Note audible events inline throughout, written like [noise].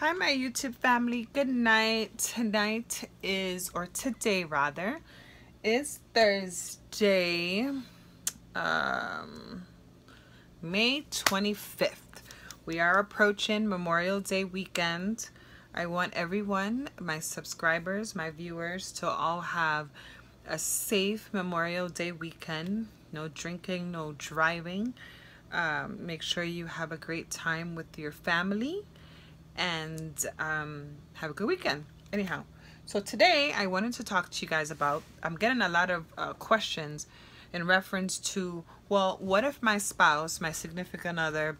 Hi, my YouTube family. Good night. Tonight is, or today rather, is Thursday, um, May 25th. We are approaching Memorial Day weekend. I want everyone, my subscribers, my viewers, to all have a safe Memorial Day weekend. No drinking, no driving. Um, make sure you have a great time with your family and um, have a good weekend. Anyhow, so today I wanted to talk to you guys about, I'm getting a lot of uh, questions in reference to, well, what if my spouse, my significant other,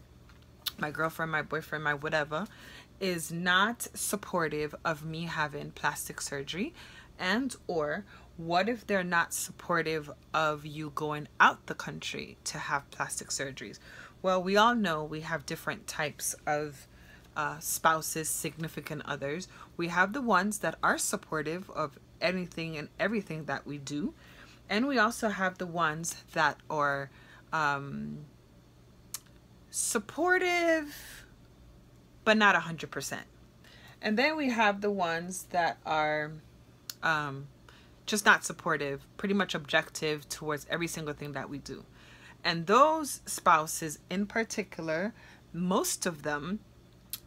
my girlfriend, my boyfriend, my whatever, is not supportive of me having plastic surgery and or what if they're not supportive of you going out the country to have plastic surgeries well we all know we have different types of uh, spouses, significant others. We have the ones that are supportive of anything and everything that we do. And we also have the ones that are um, supportive, but not 100%. And then we have the ones that are um, just not supportive, pretty much objective towards every single thing that we do. And those spouses in particular, most of them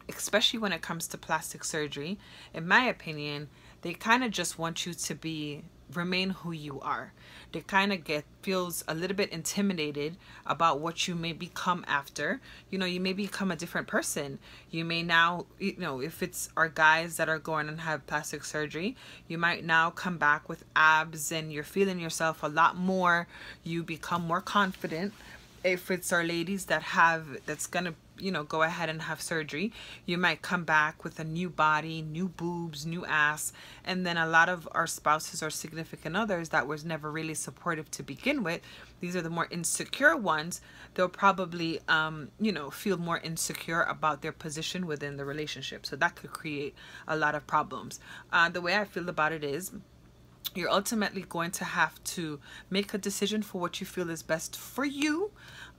especially when it comes to plastic surgery, in my opinion, they kind of just want you to be remain who you are. They kind of get feels a little bit intimidated about what you may become after. You know, you may become a different person. You may now, you know, if it's our guys that are going and have plastic surgery, you might now come back with abs and you're feeling yourself a lot more. You become more confident if it's our ladies that have that's gonna you know go ahead and have surgery you might come back with a new body new boobs new ass and then a lot of our spouses or significant others that was never really supportive to begin with these are the more insecure ones they'll probably um you know feel more insecure about their position within the relationship. So that could create a lot of problems. Uh, the way i feel about it is you're ultimately going to have to make a decision for what you feel is best for you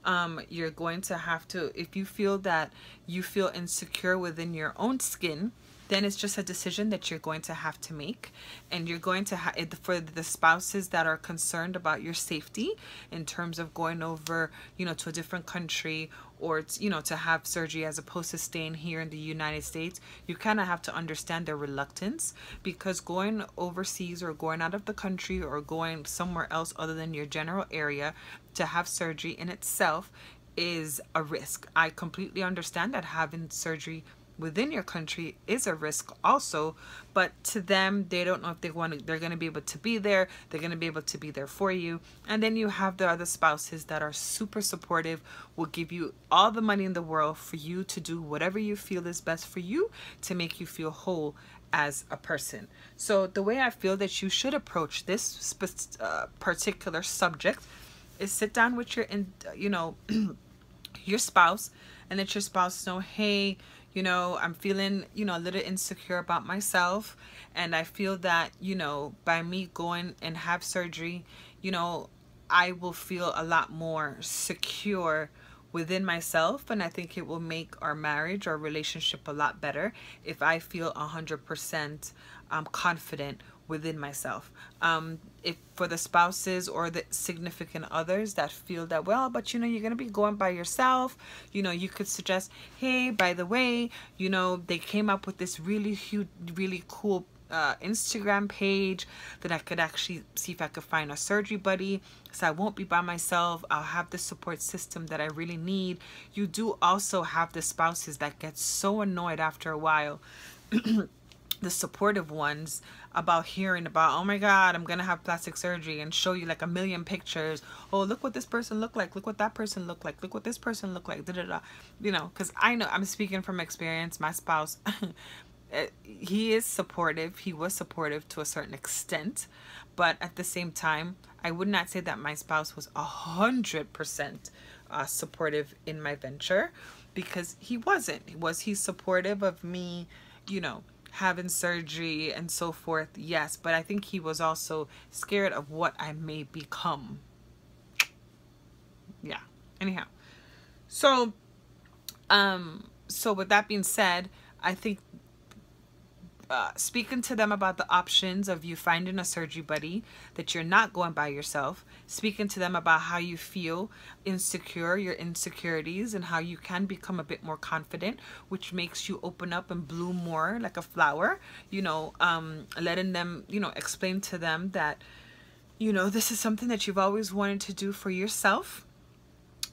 um, you're going to have to if you feel that you feel insecure within your own skin then it's just a decision that you're going to have to make. And you're going to have for the spouses that are concerned about your safety in terms of going over you know to a different country or you know to have surgery as opposed to staying here in the United States you kind of have to understand their reluctance because going overseas or going out of the country or going somewhere else other than your general area to have surgery in itself is a risk. I completely understand that having surgery within your country is a risk also but to them they don't know if they want to they're going to be able to be there they're going to be able to be there for you and then you have the other spouses that are super supportive will give you all the money in the world for you to do whatever you feel is best for you to make you feel whole as a person so the way i feel that you should approach this uh, particular subject is sit down with your in you know [clears throat] your spouse and let your spouse know hey you know i'm feeling you know a little insecure about myself and i feel that you know by me going and have surgery you know i will feel a lot more secure within myself and i think it will make our marriage or relationship a lot better if i feel 100% um, confident within myself. Um, if for the spouses or the significant others that feel that, well, but you know, you're to be going by yourself, you know, you could suggest, hey, by the way, you know, they came up with this really huge, really cool uh, Instagram page that I could actually see if I could find a surgery buddy so I won't be by myself. I'll have the support system that I really need. You do also have the spouses that get so annoyed after a while [clears throat] the supportive ones about hearing about oh my god i'm gonna have plastic surgery and show you like a million pictures. Oh look what this person looked like. Look what that person looked like. Look what this person looked like. Da, da, da. you know because i know i'm speaking from experience. My spouse [laughs] eh, he is supportive. He was supportive to a certain extent. But at the same time i would not say that my spouse was a hundred percent uh, supportive in my venture because he wasn't. Was he supportive of me? You know having surgery and so forth, yes, but I think he was also scared of what I may become. Yeah. Anyhow. So um so with that being said, I think uh, speaking to them about the options of you finding a surgery buddy that you're not going by yourself speaking to them about how you feel insecure your insecurities and how you can become a bit more confident which makes you open up and bloom more like a flower you know um letting them you know explain to them that you know this is something that you've always wanted to do for yourself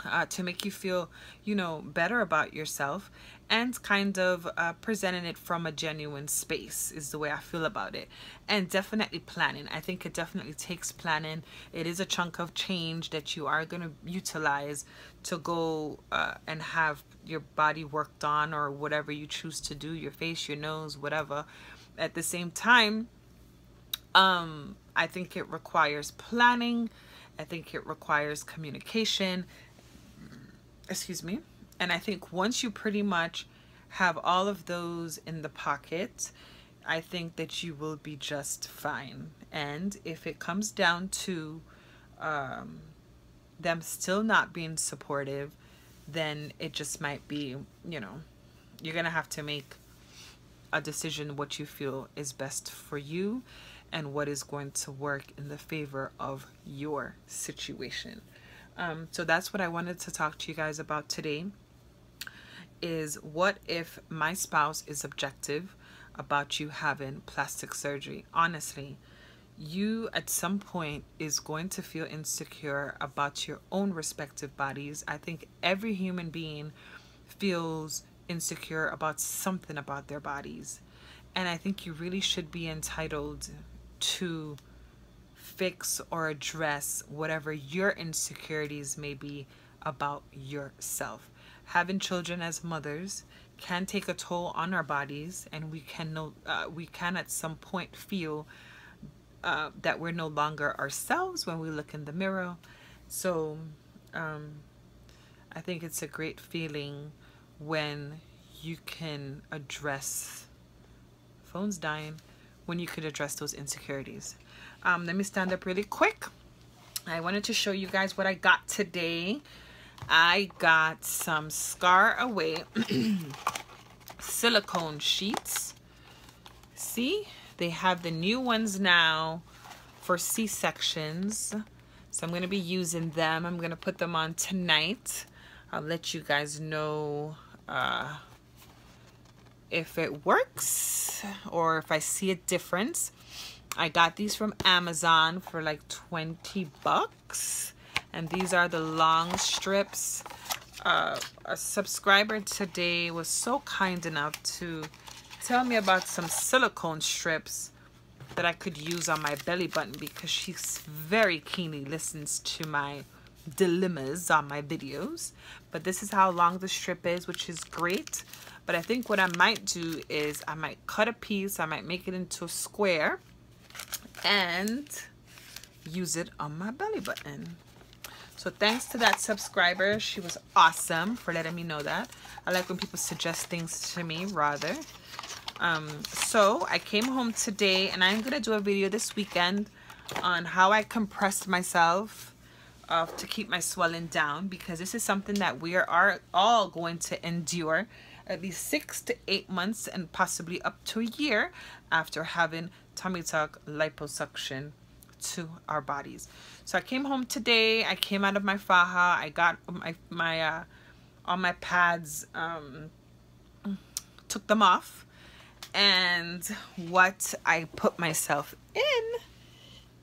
uh, to make you feel, you know, better about yourself and kind of uh, presenting it from a genuine space is the way I feel about it. And definitely planning. I think it definitely takes planning. It is a chunk of change that you are going to utilize to go uh, and have your body worked on or whatever you choose to do, your face, your nose, whatever. At the same time, um, I think it requires planning. I think it requires communication excuse me. And I think once you pretty much have all of those in the pocket, I think that you will be just fine. And if it comes down to um, them still not being supportive, then it just might be, you know, you're going to have to make a decision what you feel is best for you and what is going to work in the favor of your situation. Um, so that's what I wanted to talk to you guys about today is what if my spouse is objective about you having plastic surgery? Honestly, you at some point is going to feel insecure about your own respective bodies. I think every human being feels insecure about something about their bodies. And I think you really should be entitled to fix or address whatever your insecurities may be about yourself. Having children as mothers can take a toll on our bodies, and we can no, uh, we can at some point feel uh, that we're no longer ourselves when we look in the mirror. So, um, I think it's a great feeling when you can address phones dying when you could address those insecurities. Um, let me stand up really quick. I wanted to show you guys what I got today I got some ScarAway [clears throat] silicone sheets. See they have the new ones now for C-sections. So I'm going to be using them. I'm going to put them on tonight. I'll let you guys know uh, if it works or if I see a difference. I got these from Amazon for like 20 bucks. And these are the long strips. Uh, a subscriber today was so kind enough to tell me about some silicone strips that I could use on my belly button because she very keenly listens to my dilemmas on my videos. But this is how long the strip is, which is great. But I think what I might do is I might cut a piece, I might make it into a square and use it on my belly button. So thanks to that subscriber. She was awesome for letting me know that. I like when people suggest things to me rather. Um, so I came home today and I'm going to do a video this weekend on how I compressed myself uh, to keep my swelling down because this is something that we are all going to endure at least six to eight months and possibly up to a year after having tummy tuck liposuction to our bodies. So I came home today. I came out of my faja. I got my my uh, all my pads. Um, took them off, and what I put myself in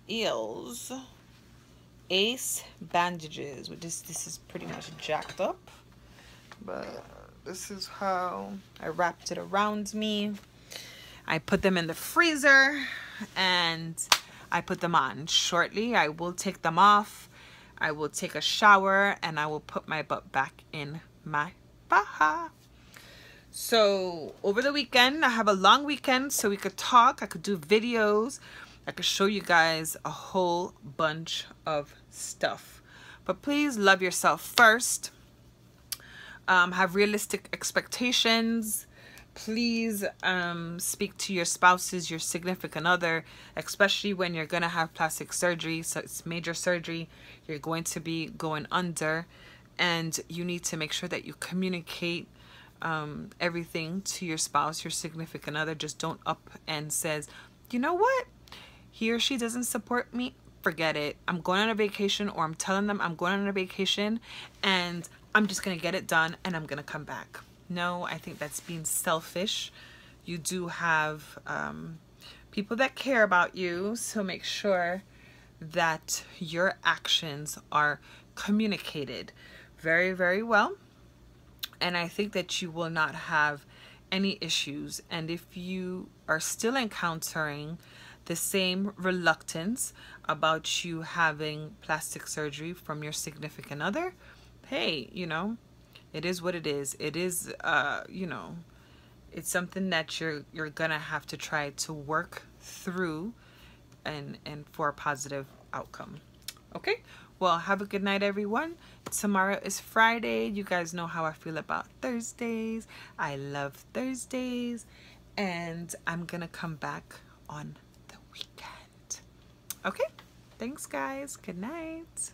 is Ace bandages. Which is this is pretty much jacked up, but this is how I wrapped it around me. I put them in the freezer and I put them on. Shortly, I will take them off. I will take a shower and I will put my butt back in my faja. So over the weekend, I have a long weekend so we could talk. I could do videos. I could show you guys a whole bunch of stuff. But please love yourself first. Um, have realistic expectations please um, speak to your spouses, your significant other, especially when you're going to have plastic surgery. So it's major surgery. You're going to be going under and you need to make sure that you communicate um, everything to your spouse, your significant other. Just don't up and says, you know what? He or she doesn't support me. Forget it. I'm going on a vacation or I'm telling them I'm going on a vacation and I'm just going to get it done and I'm going to come back. No, I think that's being selfish. You do have um, people that care about you, so make sure that your actions are communicated very, very well. And I think that you will not have any issues. And if you are still encountering the same reluctance about you having plastic surgery from your significant other, hey, you know, it is what it is. It is, uh, you know, it's something that you're you're gonna have to try to work through, and and for a positive outcome. Okay. Well, have a good night, everyone. Tomorrow is Friday. You guys know how I feel about Thursdays. I love Thursdays, and I'm gonna come back on the weekend. Okay. Thanks, guys. Good night.